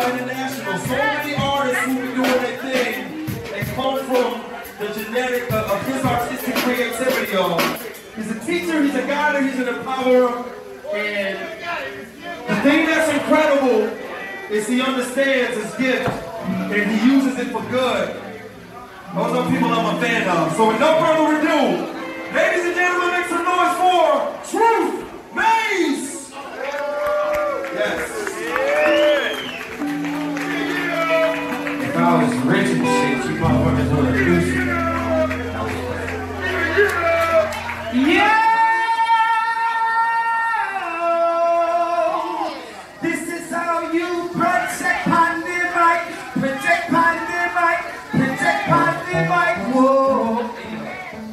international. So many artists who be doing their thing and come from the genetic uh, of, of his artistic creativity, y'all. He's a teacher, he's a guider, he's an empowerer, and the thing that's incredible is he understands his gift and he uses it for good. Those are people I'm a fan of. So with no further ado, ladies and gentlemen, make some noise for Truth Maze! Yes. I was rich and shit, you would have produced me. Yeah! This is how you protect pandemic, protect pandemic, protect pandemic. Whoa!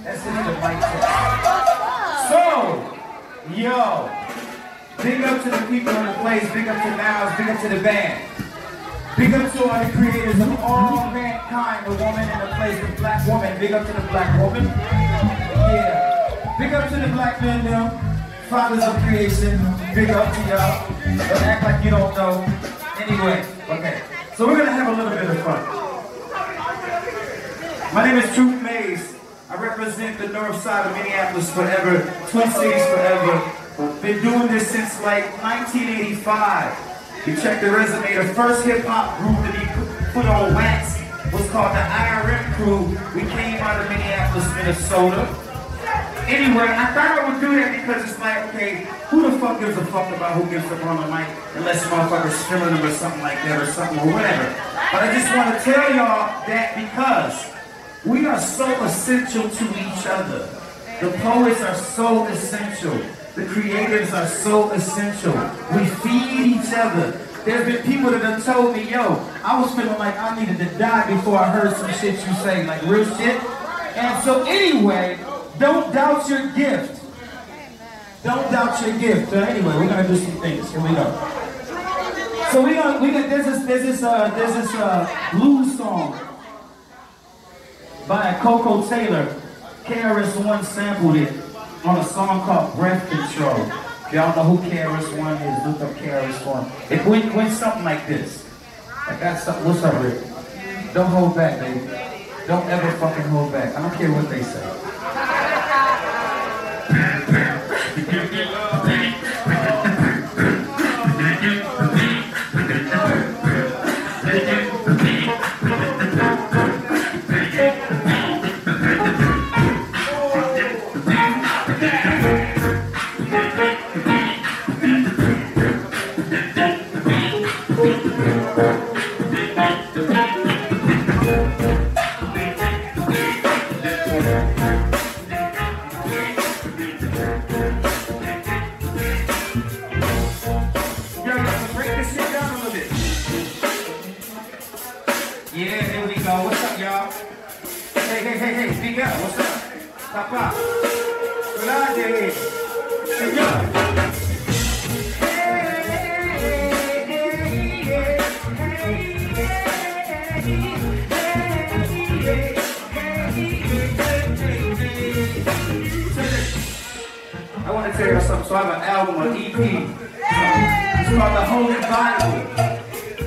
That's just the mic. So, yo, big up to the people in the place, big up to Niles, big up to the band. Big up to all the creators of all mankind, the woman in the place, the black woman. Big up to the black woman. Yeah. Big up to the black men now. Fathers of creation. Big up to y'all. Don't act like you don't know. Anyway, okay. So we're gonna have a little bit of fun. My name is Truth Maze. I represent the north side of Minneapolis forever, Twin Cities forever. Been doing this since like 1985. You check the resume, the first hip hop group to be put- on wax was called the IRM Crew. We came out of Minneapolis, Minnesota. Anyway, I thought I would do that because it's like, okay, who the fuck gives a fuck about who gets up on the mic unless motherfuckers streaming them or something like that or something or whatever. But I just want to tell y'all that because we are so essential to each other. The poets are so essential. The creators are so essential. We feed each other. There's been people that have told me, yo, I was feeling like I needed to die before I heard some shit you say, like real shit. And so anyway, don't doubt your gift. Don't doubt your gift. So anyway, we're gonna do some things. Here we go. So we gonna we got there's this there's this uh there's this uh blues song by Koko Taylor. KRS-One sampled it on a song called Breath Control. If y'all know who KRS-One is, look up KRS-One. It went, went something like this. I got something, what's up, Rick? Don't hold back, baby. Don't ever fucking hold back. I don't care what they say. I want to tell you something. So I have an album, an EP. It's called The Holy Bible.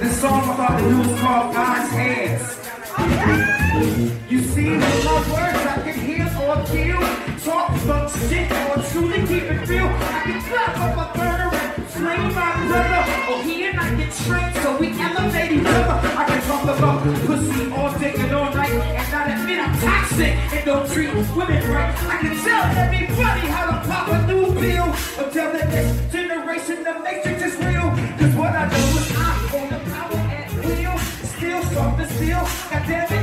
This song to do is called God's Hands. You see, with my words, I can heal or kill. Talk about shit or truly keep it real. I can clap up a burner and flame my brother. Or he and I get trained so we elevate each other. I can talk about pussy all day and all night. And not admit I'm toxic and don't treat women right. I can tell everybody how to pop a new pill. Or tell the next generation the matrix is real. Cause what I know is I own the power at will. Still soft and still. God damn it,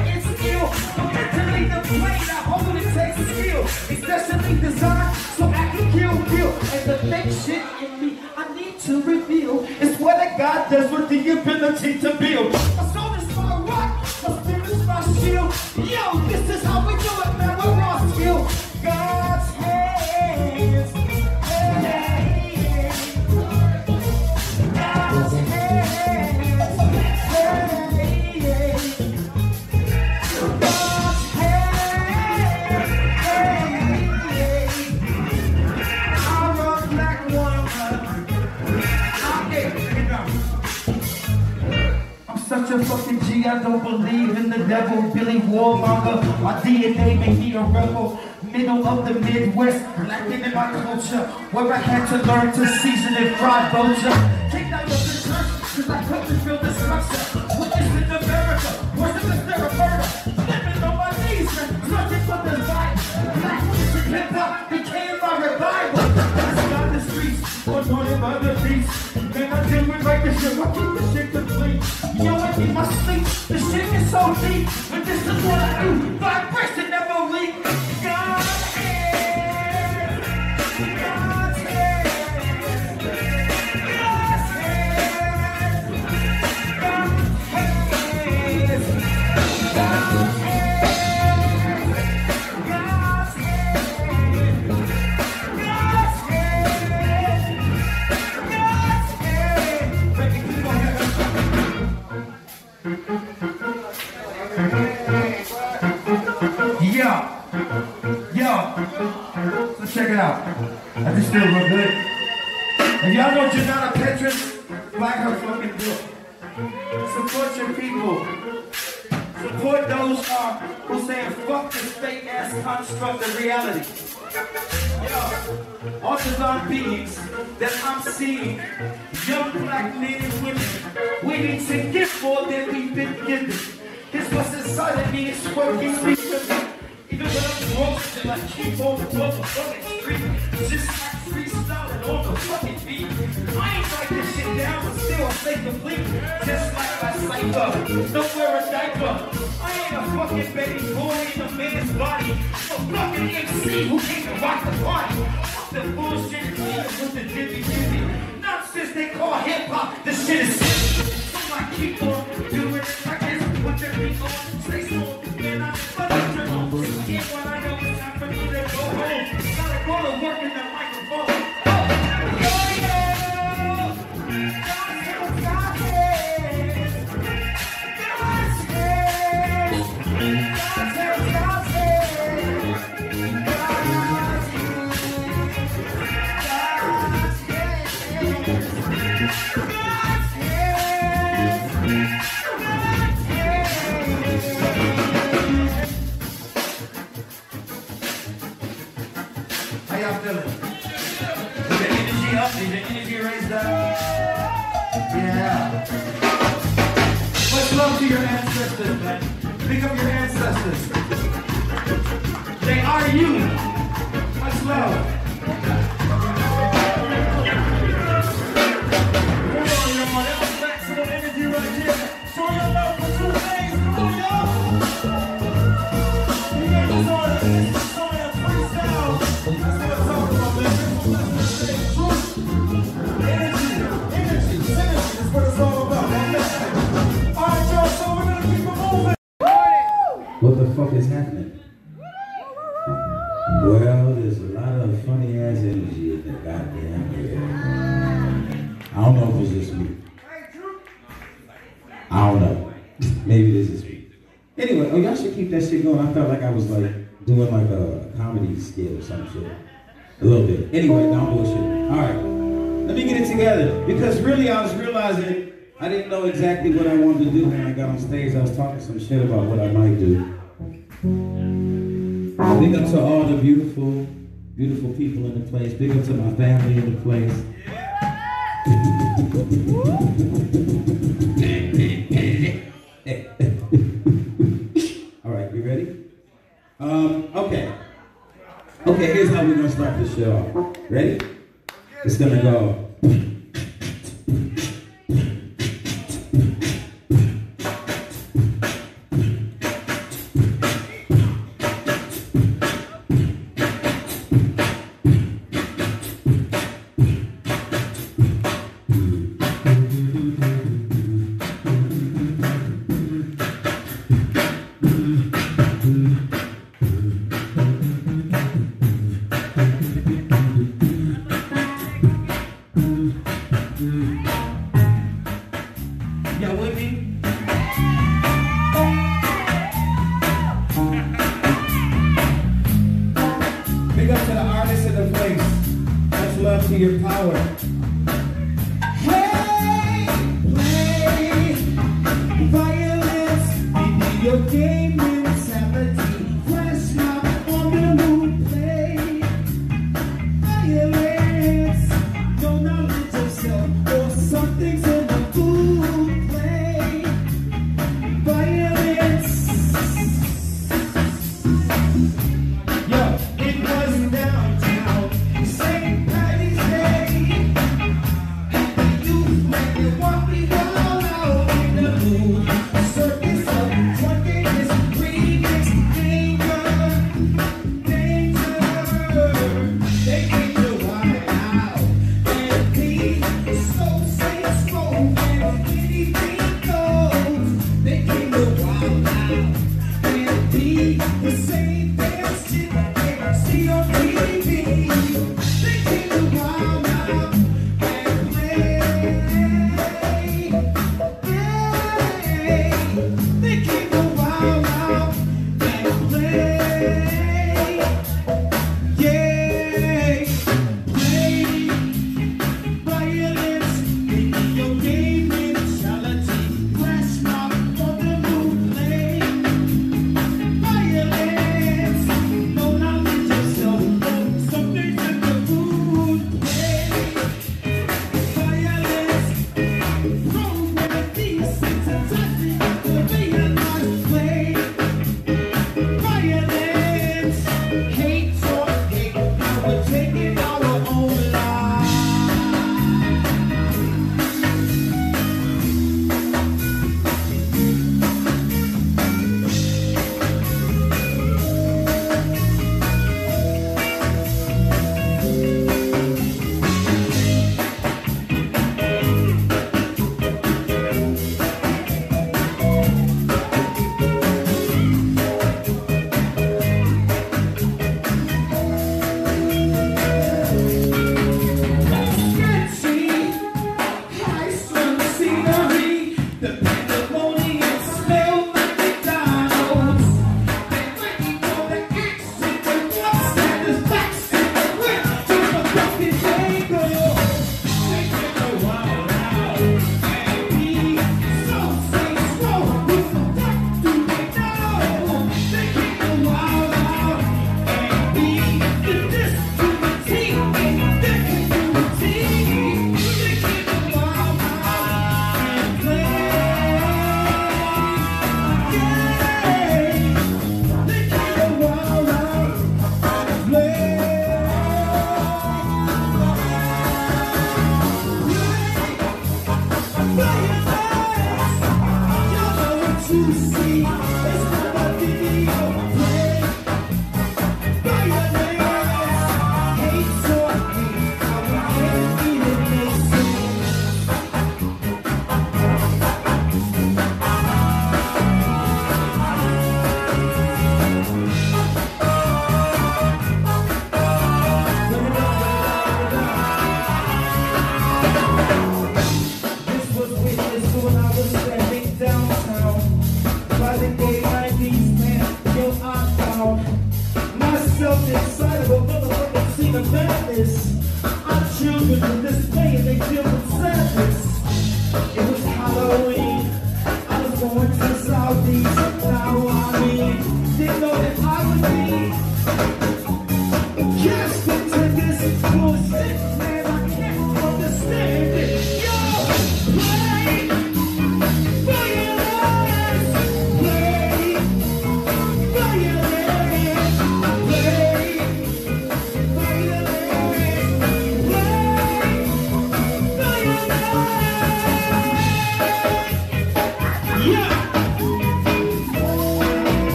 shit in me, I need to reveal. It's what a God does with the ability to build. My soul is my rock, my spirit is my shield. Yo, this is how we do it, I don't believe in the devil. Billy Warmonger, my DNA make me a rebel. Middle of the Midwest, lacking in my culture, where I had to learn to season and fry vulture. Kicked out of the church, cause I couldn't feel the structure. Witness in America, worse than the murder. Living on my knees, searching for the light. Black music, hip hop became my revival. That's not the streets, anointed by the beast. Man, I deal with like this shit, I keep the shit so deep. But this is what I do, vibration never leak. God is, God's hand. God's hand. God's hand. God's hand. God's I just feel real good. If y'all know Janana Petrus, buy her fucking book. Support your people. Support those uh, who saying fuck this fake ass construct of reality. Yo, autism beings that I'm seeing, young black men and women, we need to give more than we've been given. It's what's inside of me is working me. Even when I'm broke, still I keep on the motherfucking street. Just like freestyling on the fucking beat. I ain't write this shit down, but still I stay complete. Just like I cipher, don't wear a diaper. I ain't a fucking baby boy in a man's body. A fucking MC who came to rock the party. Fuck the bullshit with the jibby Not since they call hip hop, this shit is sick. So I keep on Go to work in the y'all feeling? Is your energy up? Is your energy raised up? Yeah. Much love to your ancestors, man. Pick up your ancestors. They are you. Much love. Comedy or some shit. A little bit. Anyway, no bullshit. Alright. Let me get it together. Because really I was realizing I didn't know exactly what I wanted to do when I got on stage. I was talking some shit about what I might do. Big up to all the beautiful, beautiful people in the place. Big up to my family in the place. all right, you ready? Um, okay. Okay, here's how we're gonna start this show. Ready? It's gonna go.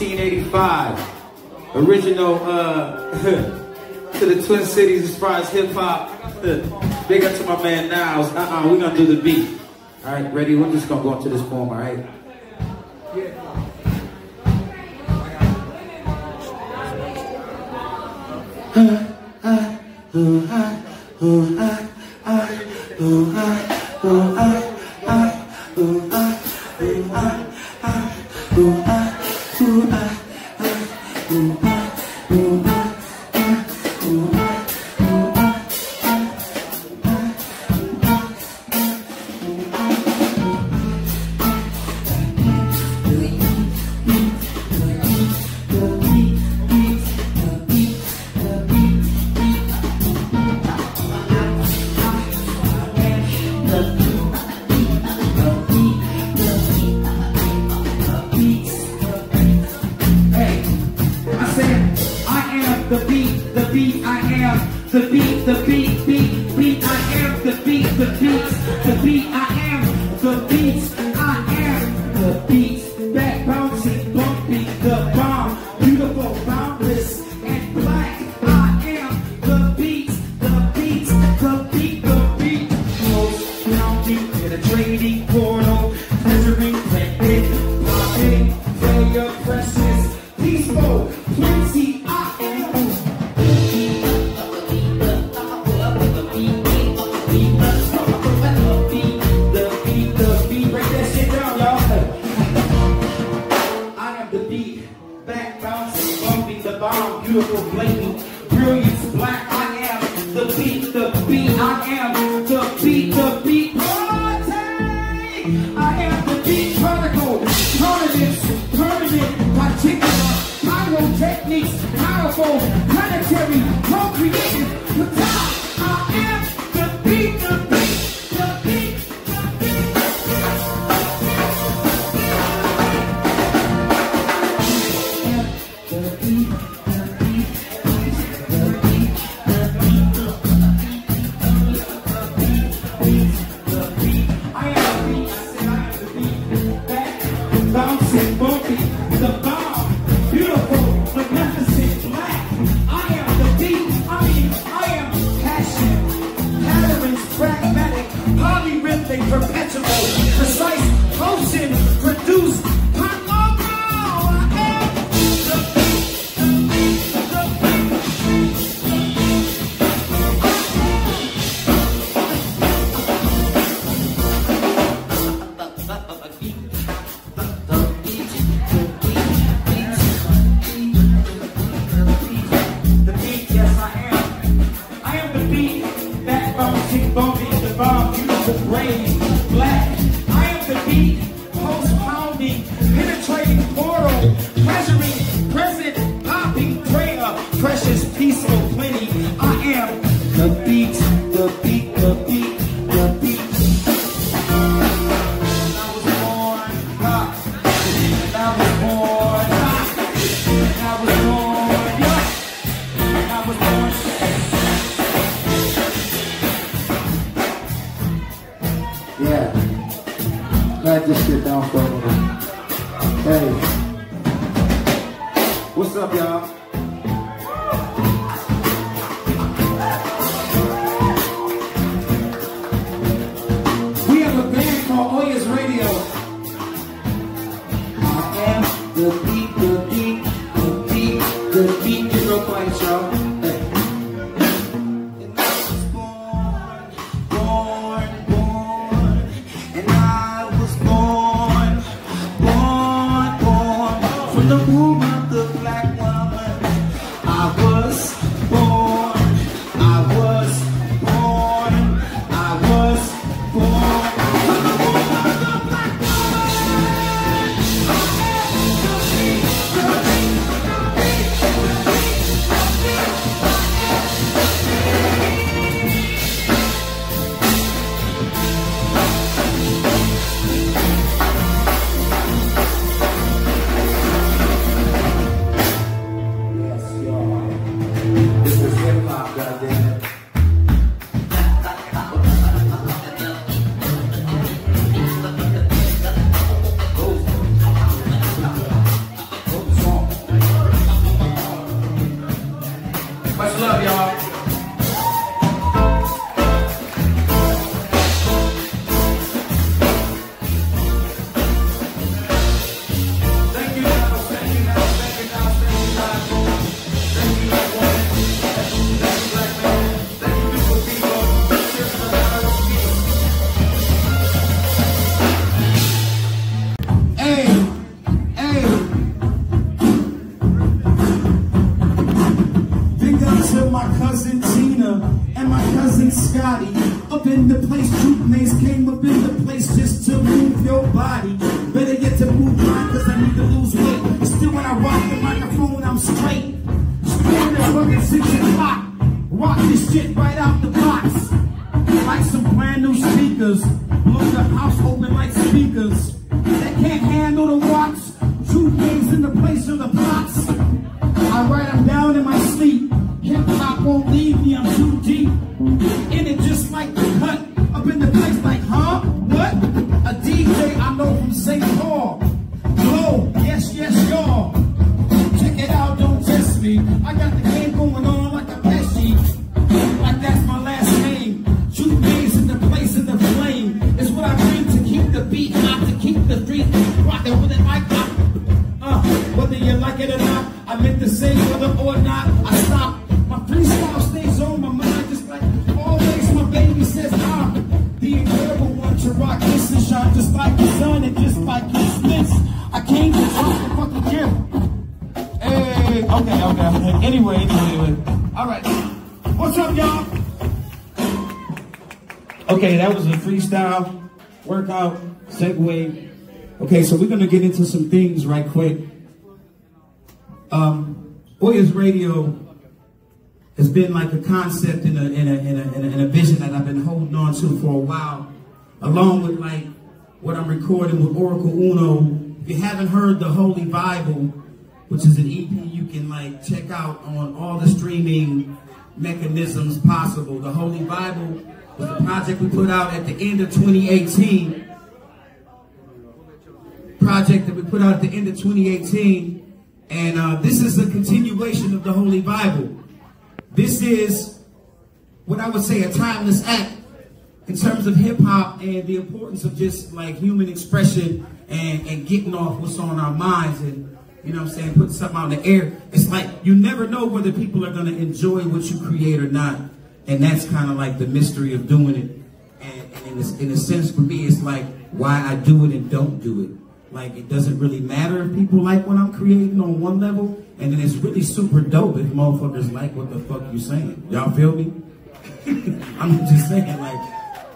1985. Original uh, to the Twin Cities as far as hip hop. Big up to my man Niles. Uh-uh, we're gonna do the beat. All right, ready? We're just gonna go into this poem, all right? Yeah. bounce Okay, that was a freestyle workout segue. Okay, so we're going to get into some things right quick. Um, Oyas Radio has been like a concept and a, and, a, and, a, and a vision that I've been holding on to for a while, along with like what I'm recording with Oracle Uno. If you haven't heard the Holy Bible, which is an EP you can like check out on all the streaming mechanisms possible. The Holy Bible was a project we put out at the end of 2018 project that we put out at the end of 2018. And uh, this is a continuation of the Holy Bible. This is what I would say a timeless act in terms of hip hop and the importance of just like human expression and, and getting off what's on our minds and, you know what I'm saying, putting something out in the air. It's like you never know whether people are going to enjoy what you create or not. And that's kind of like the mystery of doing it. And, and in, a, in a sense, for me, it's like why I do it and don't do it. Like it doesn't really matter if people like what I'm creating on one level, and then it's really super dope if motherfuckers like what the fuck you're saying. Y'all feel me? I'm just saying, like,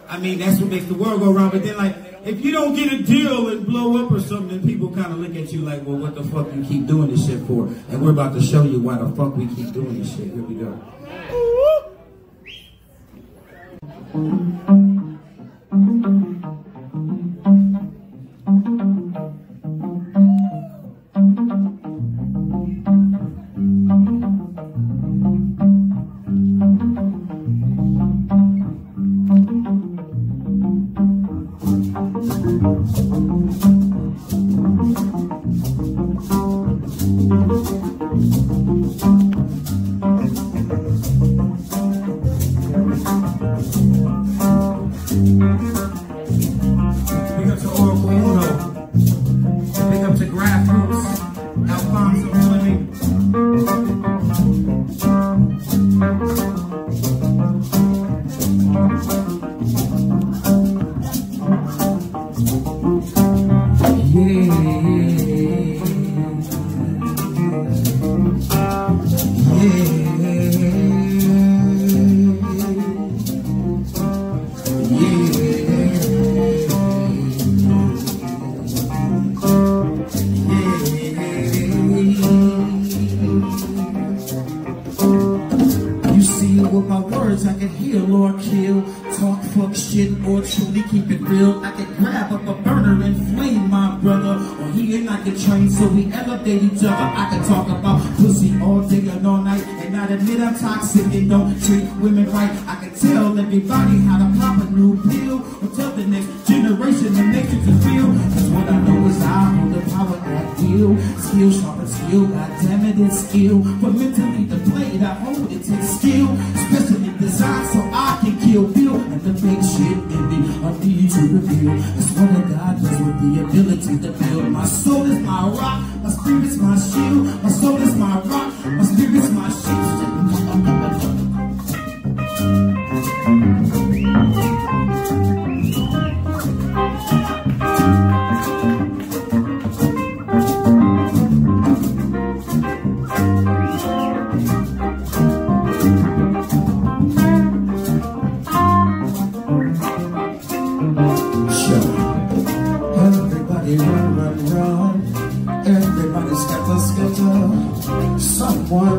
I mean, that's what makes the world go round. But then, like, if you don't get a deal and blow up or something, people kind of look at you like, well, what the fuck you keep doing this shit for? And we're about to show you why the fuck we keep doing this shit. Here we go.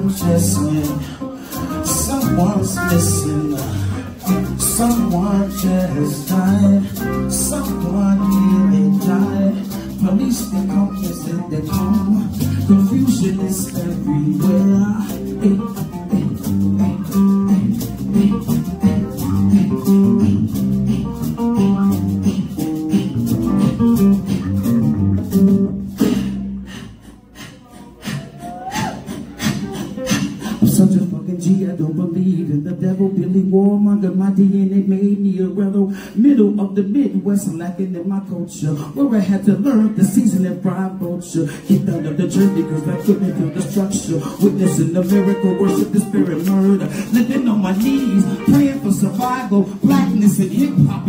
Someone chasing. Someone's missing. Someone just died. Someone nearly died. Police they come, yes they come. Confusion is everywhere. Where I had to learn the season and fried vulture. Kicked out of the church because I couldn't feel the structure. Witnessing the miracle, worship the spirit murder. Living on my knees, praying for survival. Blackness and hip hop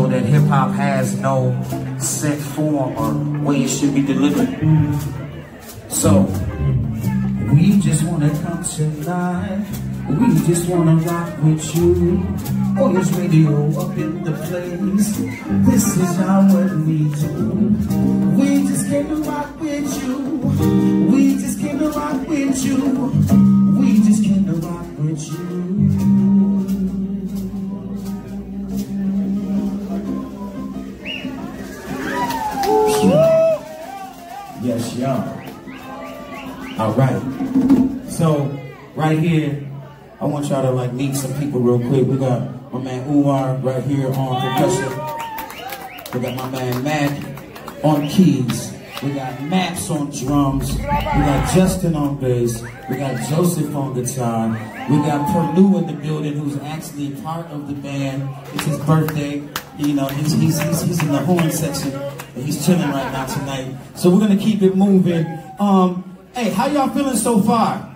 show that hip hop has no set form or way it should be delivered. So, we just wanna come tonight. We just wanna rock with you. Oh, yes, radio up in the place. This is how what we do. We just came to rock with you. We just came to rock with you. We just came to rock with you. Y'all. All right. So right here, I want y'all to like meet some people real quick. We got my man Umar right here on percussion. We got my man Mac on keys. We got Max on drums. We got Justin on bass. We got Joseph on guitar. We got Pernue in the building, who's actually part of the band. It's his birthday. You know, he's he's he's, he's in the horn section. And he's chilling right now tonight. So we're gonna keep it moving. Um, hey, how y'all feeling so far?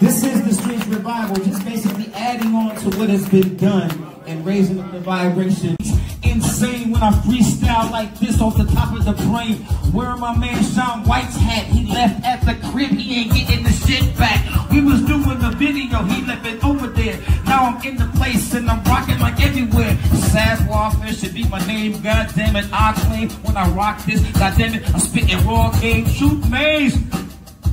This is the Streets Revival, just basically adding on to what has been done and raising up the vibration. Insane when I freestyle like this off the top of the brain. Where my man Sean White's hat? He left at the crib, he ain't getting the shit back. We was doing the video, he left it over there. Now I'm in the place and I'm rocking like everywhere. Sasquatch should be my name, god damn it. I claim when I rock this, god damn it, I'm spitting raw game. Shoot maze.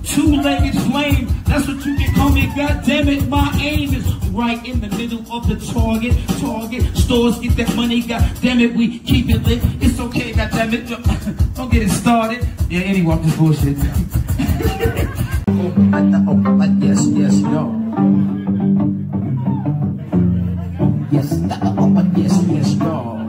Two-legged flame, that's what you can call me. God damn it, my aim is right in the middle of the target. Target stores get that money. God damn it, we keep it lit. It's okay. God damn it, don't get it started. Yeah, anyway, I'm just bullshit. yes, yes, yo. Yes, oh,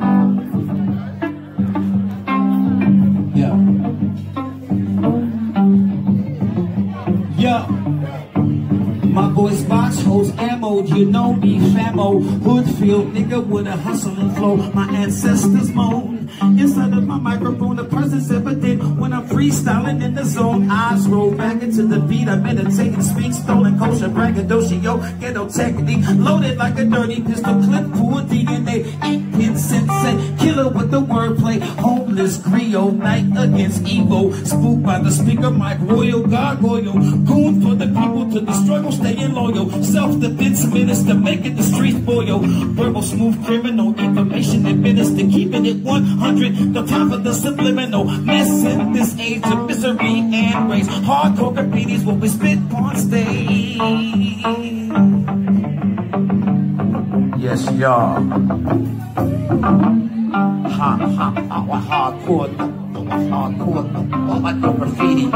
is box holds ammo, you know me, famo. Hood field nigga with a hustle and flow. My ancestors moan. Mm-hmm. Inside of my microphone, the presence evident when I'm freestyling in the zone. Eyes roll back into the beat. I'm meditating, speak, stolen culture, braggadocio, ghetto technique. Loaded like a dirty pistol clip, full DNA. Ink sensei, killer with the wordplay. Homeless griot, night against evil. Spooked by the speaker, Mike Royal, gargoyle. Goon for the people to the struggle, staying loyal. Self-defense minister, making the streets boil. Verbal smooth criminal, information administer, keeping it 100. The top of the subliminal. Messing this age of misery and race. Hardcore graffiti's what we spit on stage. Yes, y'all. Ha ha ha, hardcore, hardcore, all like graffiti.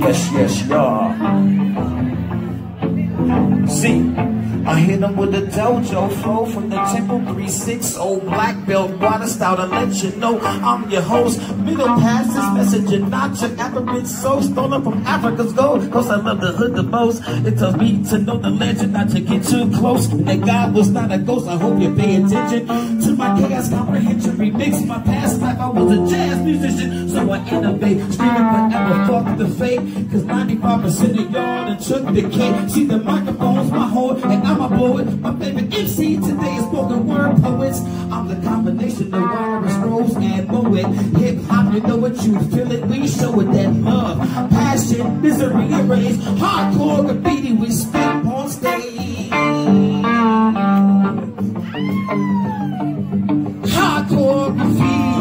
Yes, yes, y'all. See, I hit them with the dojo flow from the Temple 360 black belt water style to let you know I'm your host. Middle pass this message and not your average soul stolen from Africa's gold. Cause I love the hood the most. It tells me to know the legend, not to get too close. And that God was not a ghost. I hope you pay attention to my chaos comprehension. Remix my past life. I was a jazz musician, so I innovate. Screaming forever, fuck the fake. Cause 95% of y'all done took the cake. See the microphone's my whole, and I'ma blow it. My favorite MC today is spoken word poets. I'm the combination of Walrus Rose and Moet. Hip hop, you know what you feel it. We show it that love, passion, misery erased. Hardcore graffiti, we spit on stage. Hardcore graffiti.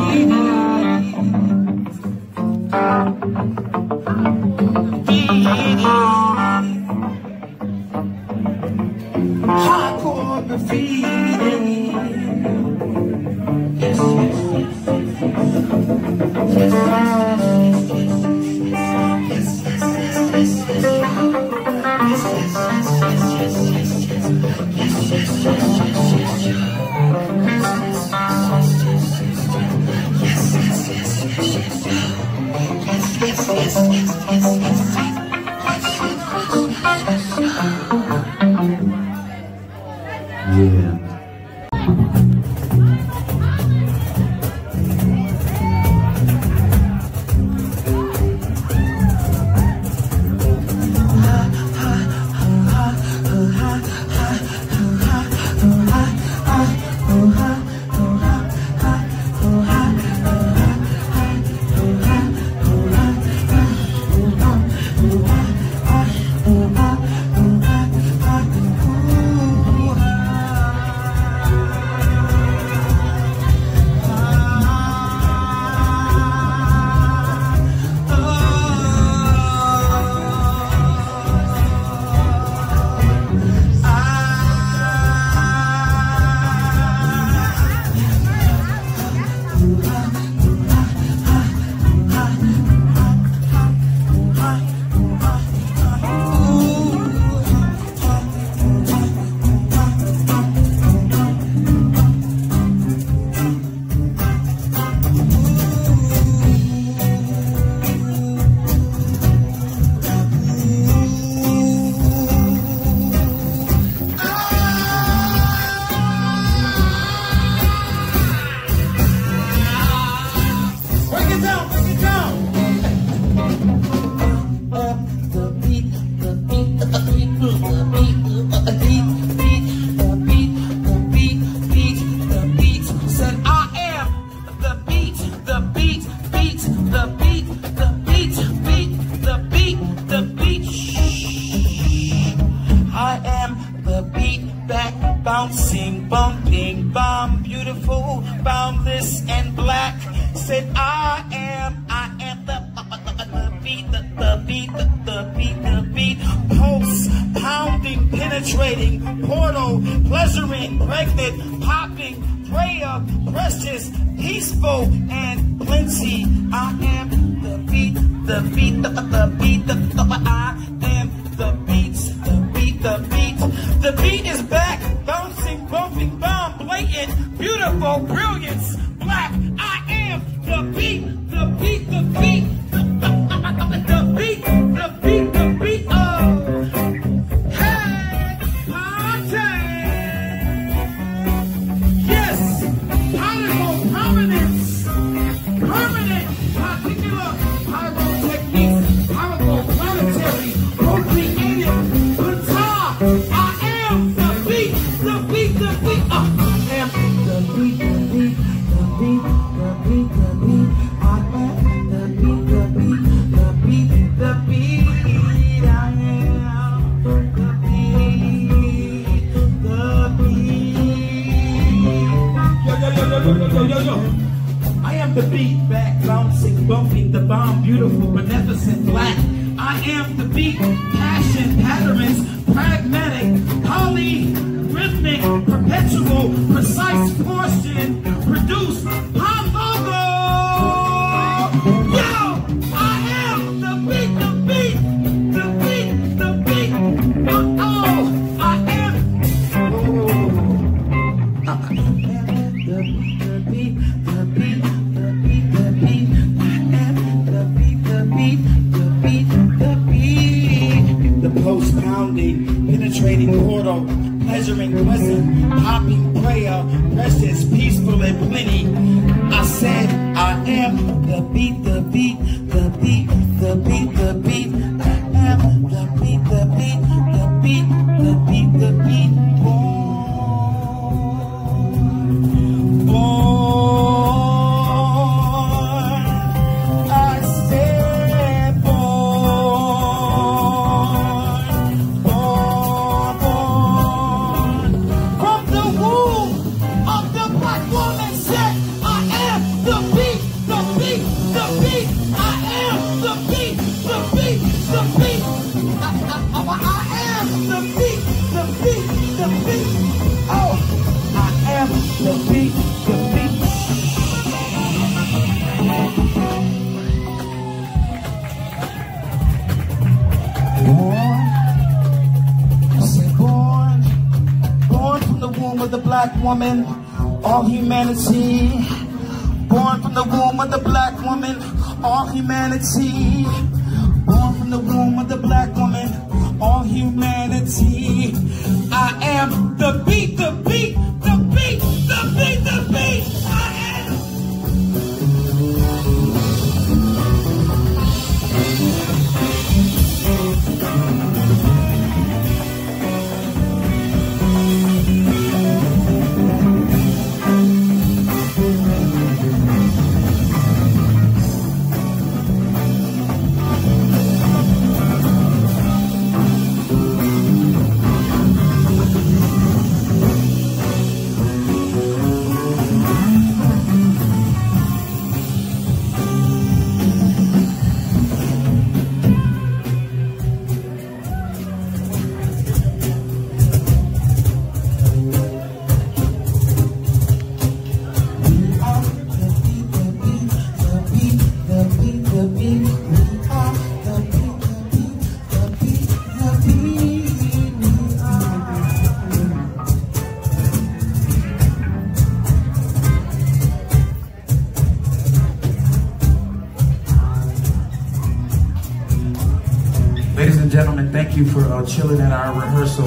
Chilling at our rehearsal.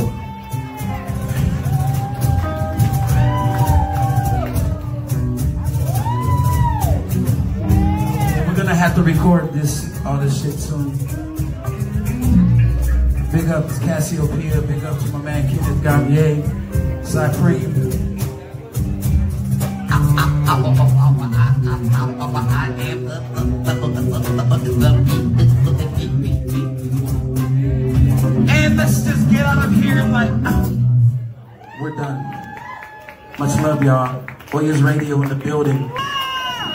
We're gonna have to record this all this shit soon. Big up to Cassiopeia, big up to my man Kenneth Gavier, Cypreme. In the building.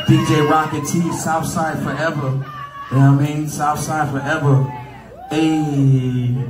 DJ Rocket T, Southside forever. You know what I mean? Southside forever. Hey.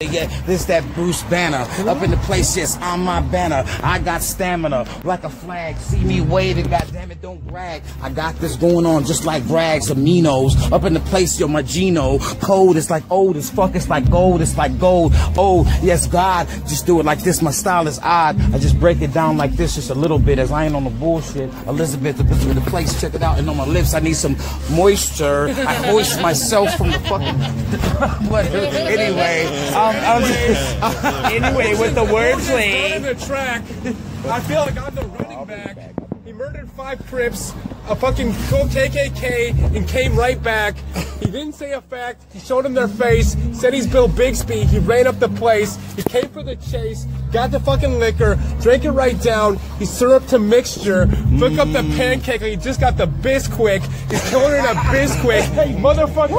Yeah, this that Bruce Banner up in the place, yes, on my banner. I got stamina like a flag. See me waving, goddamn it, don't brag. I got this going on just like brags, aminos up in the place, yo, my Gino. Cold, it's like old as fuck, it's like gold, it's like gold. Oh, yes, God, just do it like this. My style is odd. I just break it down like this, just a little bit, as I ain't on the bullshit. Elizabeth, in the place, check it out. And on my lips, I need some moisture. I hoist myself from the fucking. but anyway, Um, I'm just, Anyway, with the wordplay. The track, I feel like I'm the running back. He murdered five Crips, a fucking full KKK, and came right back. He didn't say a fact. He showed them their face. Said he's Bill Bixby. He ran up the place. He came for the chase. Got the fucking liquor. Drank it right down. He syruped to mixture. Took up the mm. pancake. Like he just got the Bisquick. He's killing it in a Bisquick. Hey, Motherfucker.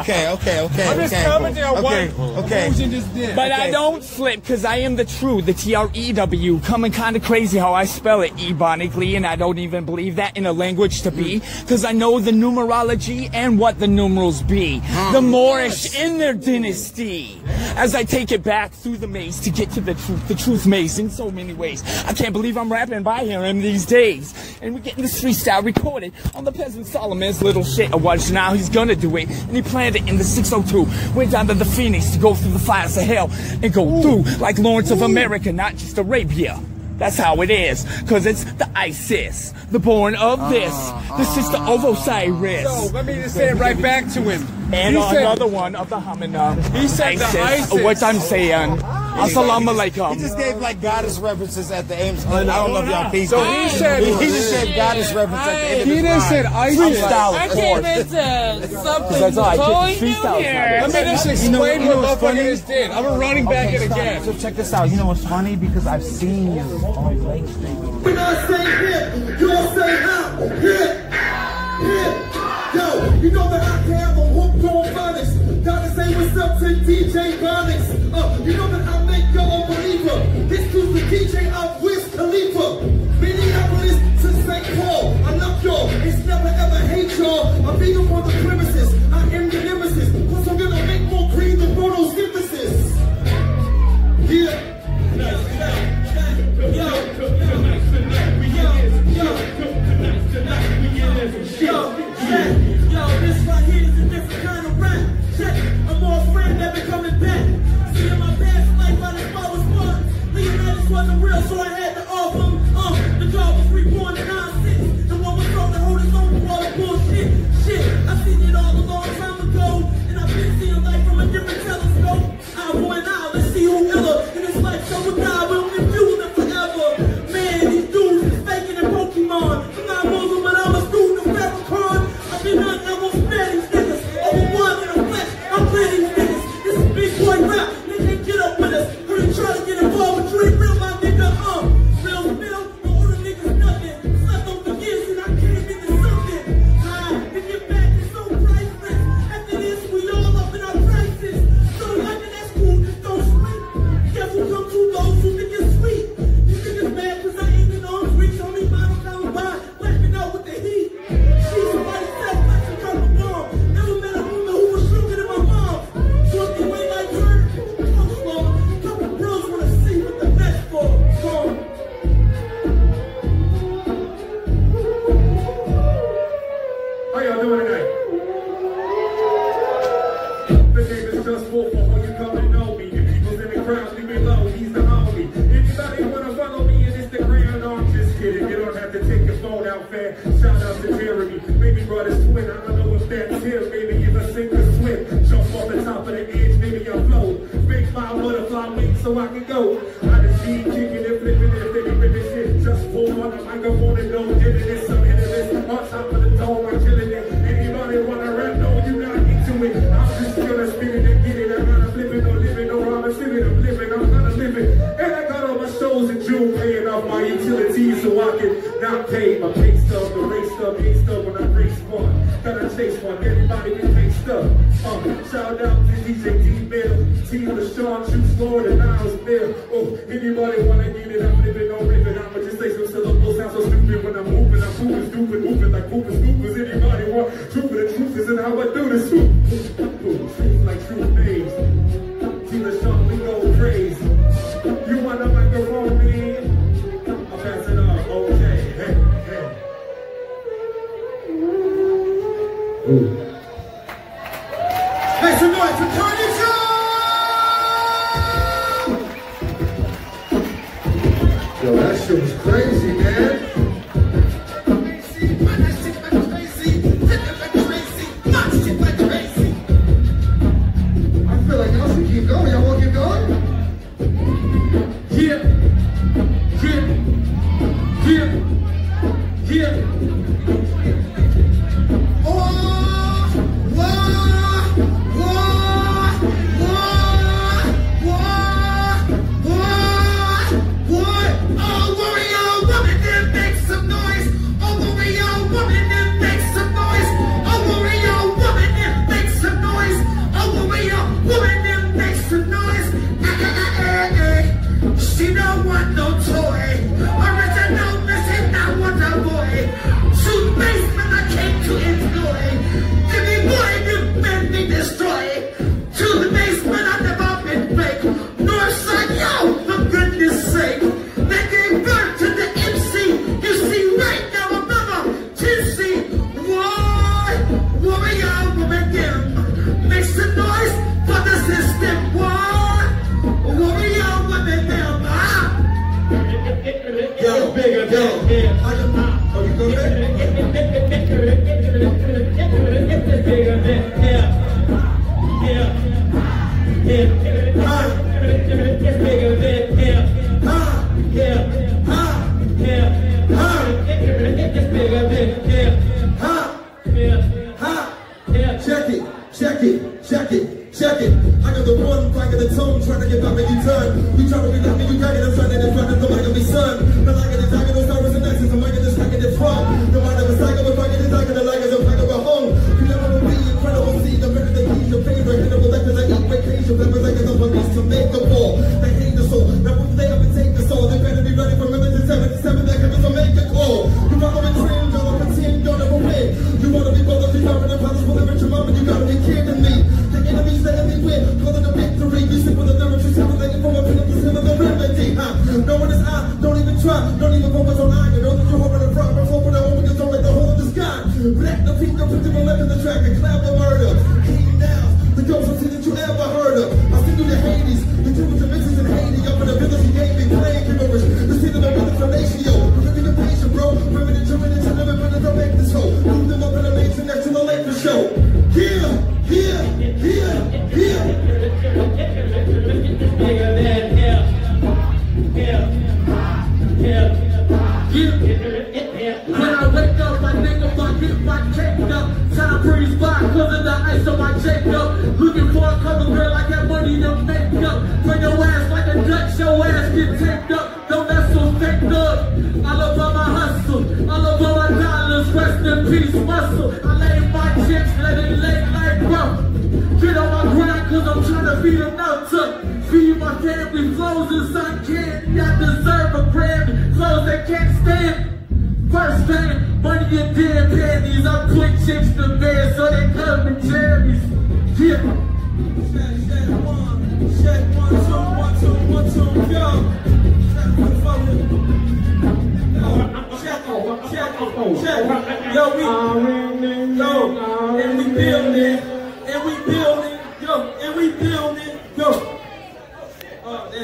okay, okay, okay. I'm just okay. commenting on okay, what okay. Fusion just did. But I don't flip because I am the true, the T R E W. Coming kind of crazy how I spell it ebonically, and I don't even believe that in a language to be because I know the numerology and what the numerals be. the hmm. Moorish in their dynasty. As I take it back through the maze to get to the truth, the truth maze in so many ways. I can't believe I'm rapping by him these days. And we're getting this freestyle recorded on the Peasant Solemn Man's little shit. I watch now, he's gonna do it. And he planned it in the 602. Went down to the Phoenix to go through the fires of hell and go through like Lawrence of America, not just Arabia. That's how it is, cause it's the ISIS, the born of this, This is the sister of So let me just say it right back to him. And he said, another one of the Hamina. He said the ISIS. Uh, what I'm saying. Oh, Assalamu alaikum. He just gave like goddess references at the Ames. I don't know if y'all peeped So he said- he, he just gave goddess reference at the end of He his didn't said ISIS. Freestyle, uh, I came course. into something That's all right. totally Just new freestyle. here. Let me just explain what motherfucker just did. I'm a running back it again. So check this out. You know what's funny? Because I've seen you When I say hip, you all say how? Hip, hip. Yo, you know that I can have a hook on phonics. Gotta say what's up to DJ Bonix. Uh, you know that I make y'all a believer. This dude's the DJ of Wiz Khalifa. Minneapolis to St. Paul. I love y'all. It's never ever hate y'all. I'm up on the premises. phone out fast. Shout out to Jeremy, baby brother's twin. I Everybody get mixed up. Uh, shout out to DJ D Middle, Team on the Sean, True Florida. up for your ass like a Dutch. Your ass get taped up. Don't mess with thick thug. I love all my hustle. I love all my dollars. Rest in peace, muscle. I lay my chips, let it lay like bro. Get on my grind, cause I'm trying to feed them out to feed my family. Flows as I can. Y'all deserve a Grammy. Clothes that can't stand. First thing, money and damn panties. I'm quick chicks to bed so they come in cherries. Yeah.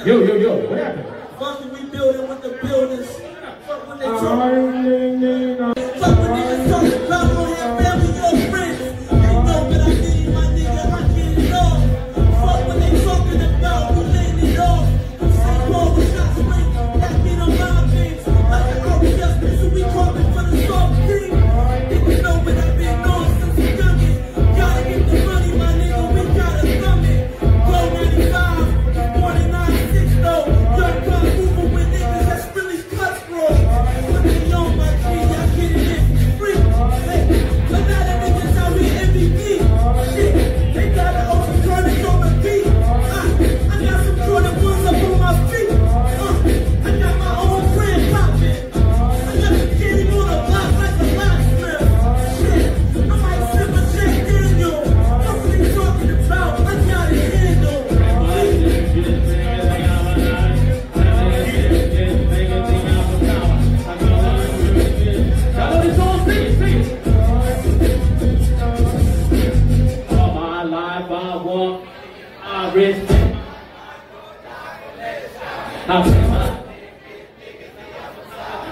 Yo, yo, yo, what happened? We building with the buildings. Fuck when they uh, talk.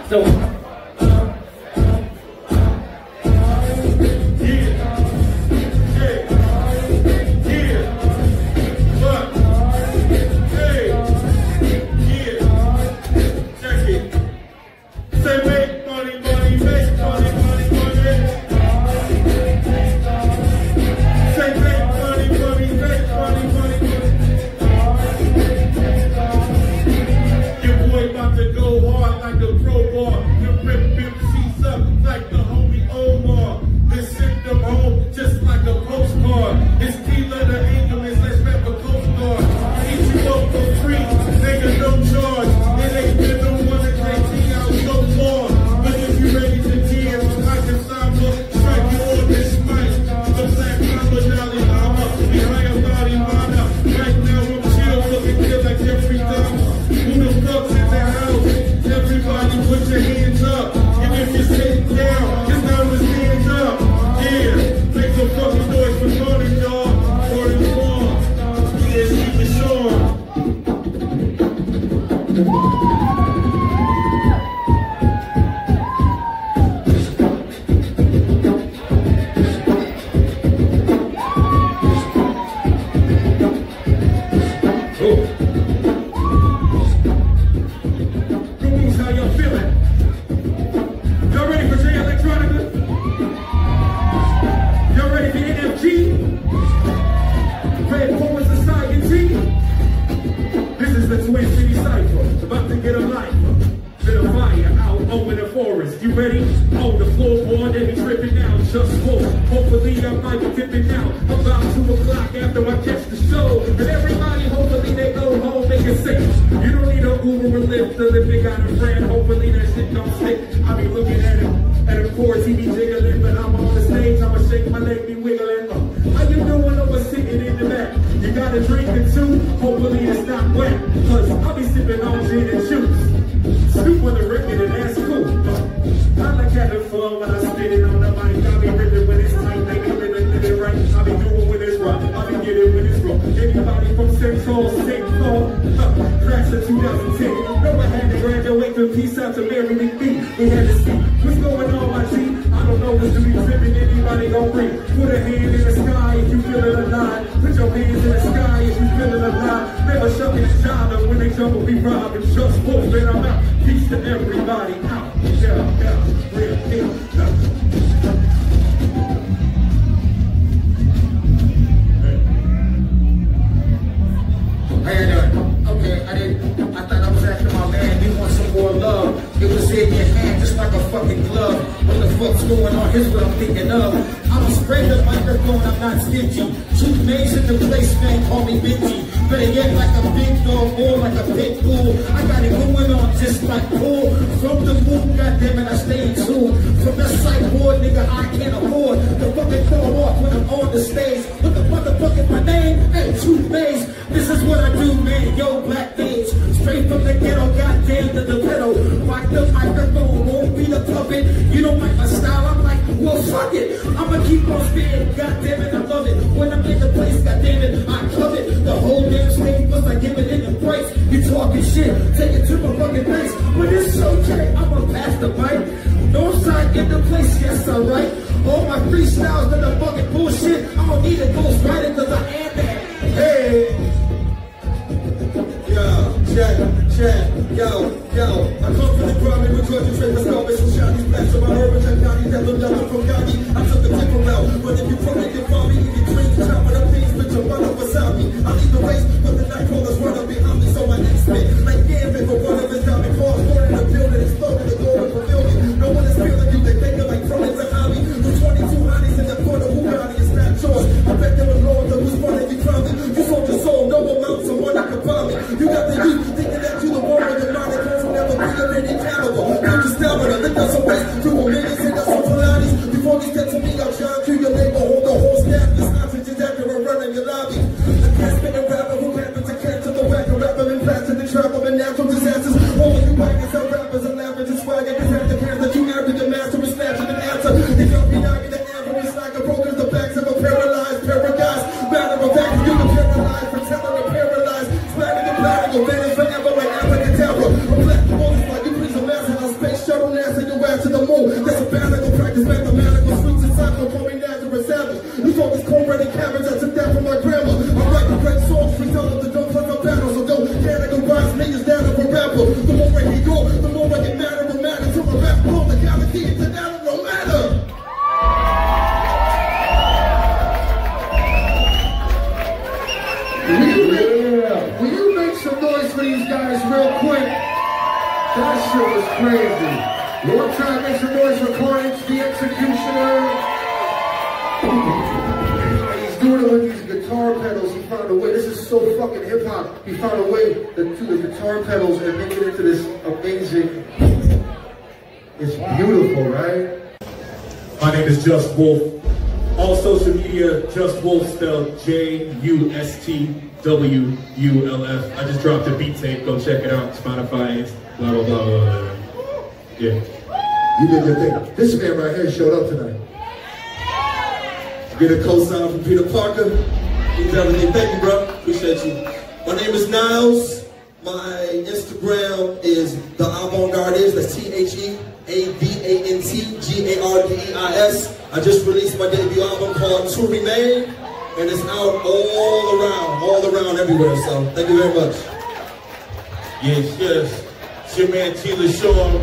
So out to Mary McBee. We had to see My Instagram is the avant-garde That's T-H-E A-V-A-N-T G-A-R-D-E-I-S. I just released my debut album called To Remain, and it's out all around, all around everywhere. So thank you very much. Yes, yes. It's your man Tila Shaw.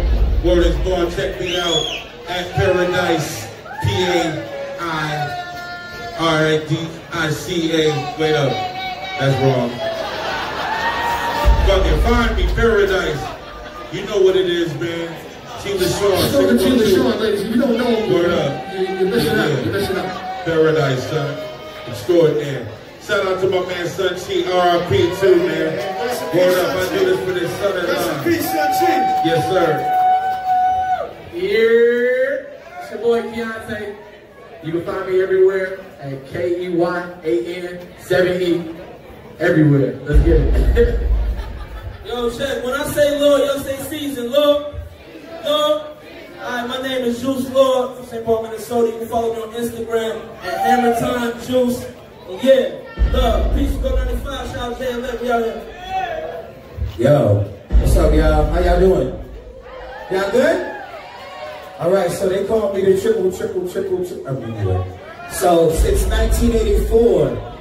Word is born. Check me out at Paradise. P-A-I-R-A-D-I-C-A. Wait up. That's wrong. Fucking find me, Paradise. You know what it is, man. Tila Shaw. So the Shaw, ladies, if you don't know, Word up. you, you're missing out. You're missing out. Paradise, son. Extraordinaire. Shout out to my man Sun Chi, RIP too, man. Word up, I do this for this son and line. Yes, sir. Here, it's your boy Keontae. You can find me everywhere at K E Y A N 7 E. Everywhere. Let's get it. Yo, check. When I say Lord, y'all say season. Lord, Lord. Alright, my name is Juice Lord from St. Paul, Minnesota. You can follow me on Instagram at Hammer Juice. And yeah, love. Peace, go 95. Shout out JLF. We out here. Yo, what's up, y'all? How y'all doing? Y'all good? All right, so they call me the triple, triple, triple, triple. So since 1984,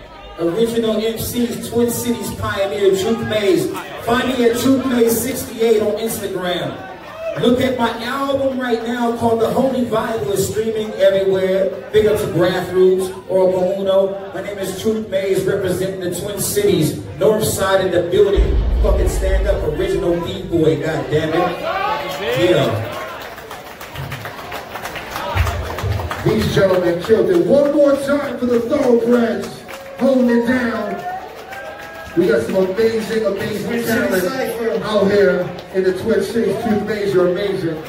original MCs, Twin Cities pioneer, Juke Mays. Find me at Juke Mays 68 on Instagram. Look at my album right now called The Holy Bible is streaming everywhere. Big up to Grassroots or Mahuno. My name is Truth Maze representing the Twin Cities, North Side of the building. Fucking stand up original B-boy, god damn it. Yeah. These gentlemen killed it. One more time for the thoroughbreds. Holding it down. We got some amazing, amazing talent out here in the Twin Cities. Truth Maze, you're amazing.